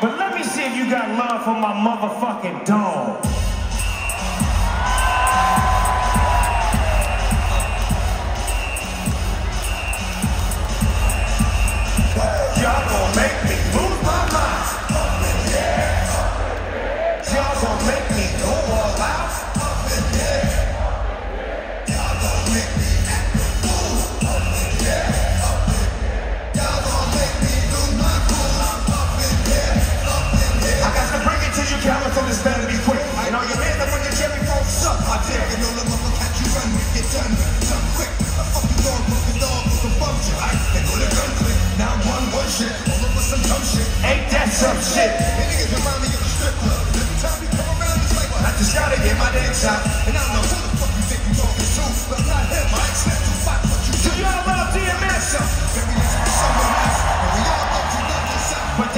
But let me see if you got love for my motherfucking dog. Y'all gon' make me move my mind. Y'all gon' make me go on. shit. All over some dumb shit. Ain't that some shit? Niggas remind me of strip club. Every time you come around, it's like, well, I just gotta get my dance out. And I don't know who the fuck you think you talking to, but I'm not him. I expect to fight what you do. Do y'all love DMX? Very nice for someone else. but we all love to love yourself. But